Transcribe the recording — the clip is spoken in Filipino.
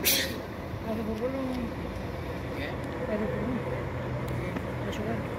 Ada bubulong. Okay. Ada bubulong. Ada sugar.